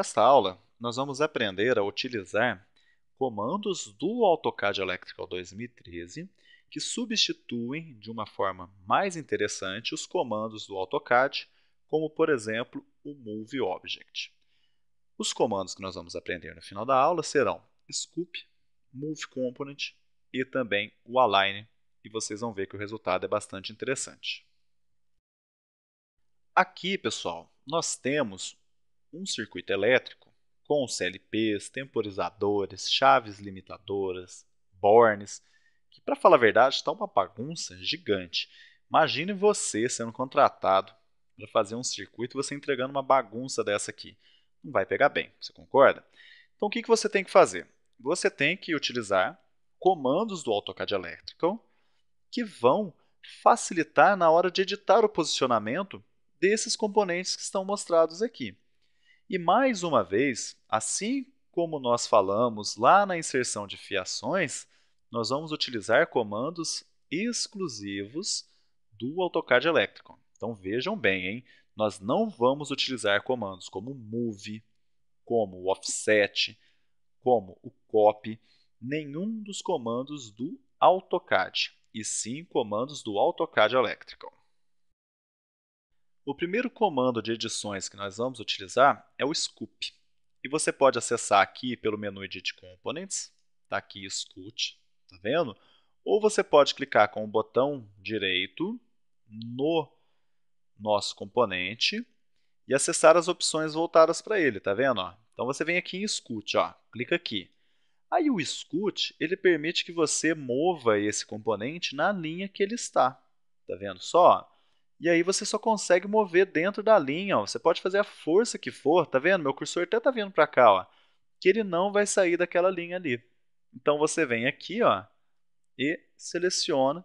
Nesta aula, nós vamos aprender a utilizar comandos do AutoCAD Electrical 2013 que substituem, de uma forma mais interessante, os comandos do AutoCAD, como, por exemplo, o Move Object. Os comandos que nós vamos aprender no final da aula serão Scoop, Move Component e também o Align, e vocês vão ver que o resultado é bastante interessante. Aqui, pessoal, nós temos um circuito elétrico com CLPs, temporizadores, chaves limitadoras, bornes, que, para falar a verdade, está uma bagunça gigante. Imagine você sendo contratado para fazer um circuito e você entregando uma bagunça dessa aqui. Não vai pegar bem, você concorda? Então, o que, que você tem que fazer? Você tem que utilizar comandos do AutoCAD Electrical que vão facilitar na hora de editar o posicionamento desses componentes que estão mostrados aqui. E mais uma vez, assim como nós falamos lá na inserção de fiações, nós vamos utilizar comandos exclusivos do AutoCAD Electrical. Então vejam bem, hein? nós não vamos utilizar comandos como move, como offset, como o copy, nenhum dos comandos do AutoCAD, e sim comandos do AutoCAD Electrical. O primeiro comando de edições que nós vamos utilizar é o Scoop. E você pode acessar aqui pelo menu Edit Components, está aqui Scoop, tá vendo? Ou você pode clicar com o botão direito no nosso componente e acessar as opções voltadas para ele, tá vendo? Então você vem aqui em Scoot, ó, clica aqui. Aí o Scoot, ele permite que você mova esse componente na linha que ele está, tá vendo só? E aí você só consegue mover dentro da linha. Ó. Você pode fazer a força que for, tá vendo? Meu cursor até está vindo para cá, ó, que ele não vai sair daquela linha ali. Então você vem aqui ó, e seleciona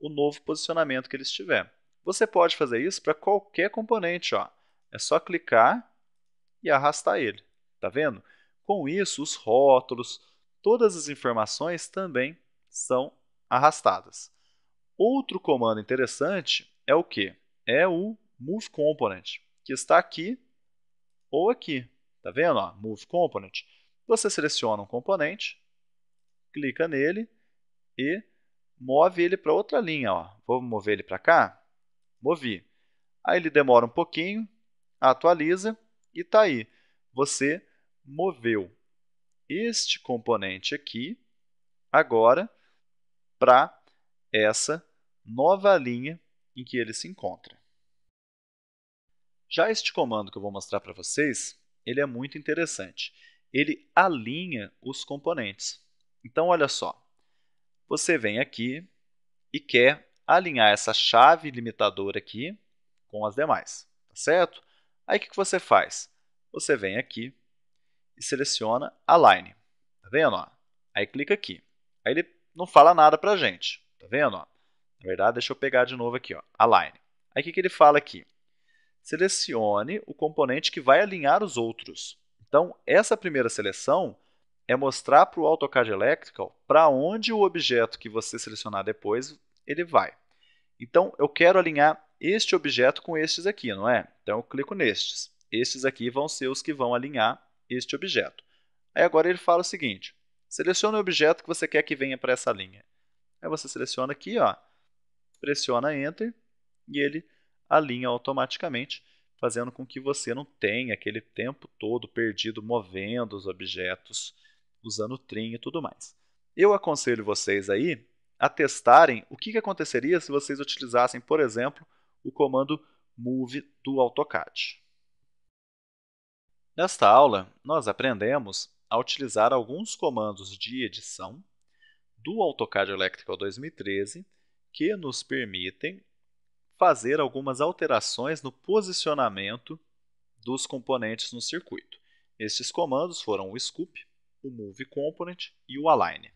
o novo posicionamento que ele estiver. Você pode fazer isso para qualquer componente. Ó. É só clicar e arrastar ele. Tá vendo? Com isso, os rótulos, todas as informações também são arrastadas. Outro comando interessante é o que? É o Move Component, que está aqui ou aqui. Tá vendo? Ó, Move Component. Você seleciona um componente, clica nele e move ele para outra linha. Ó. Vou mover ele para cá? Movi. Aí ele demora um pouquinho, atualiza e está aí. Você moveu este componente aqui agora para essa nova linha em que ele se encontra. Já este comando que eu vou mostrar para vocês, ele é muito interessante. Ele alinha os componentes. Então, olha só. Você vem aqui e quer alinhar essa chave limitadora aqui com as demais, tá certo? Aí, o que você faz? Você vem aqui e seleciona Align, tá vendo? Aí, clica aqui. Aí, ele não fala nada para a gente, tá vendo? Na verdade, deixa eu pegar de novo aqui, ó, Align. Aí o que, que ele fala aqui? Selecione o componente que vai alinhar os outros. Então, essa primeira seleção é mostrar para o AutoCAD Electrical para onde o objeto que você selecionar depois ele vai. Então, eu quero alinhar este objeto com estes aqui, não é? Então, eu clico nestes. Estes aqui vão ser os que vão alinhar este objeto. Aí agora ele fala o seguinte, selecione o objeto que você quer que venha para essa linha. Aí você seleciona aqui, ó, pressiona Enter e ele alinha automaticamente, fazendo com que você não tenha aquele tempo todo perdido movendo os objetos, usando trim e tudo mais. Eu aconselho vocês aí a testarem o que aconteceria se vocês utilizassem, por exemplo, o comando move do AutoCAD. Nesta aula, nós aprendemos a utilizar alguns comandos de edição do AutoCAD Electrical 2013 que nos permitem fazer algumas alterações no posicionamento dos componentes no circuito. Estes comandos foram o Scoop, o Move Component e o Align.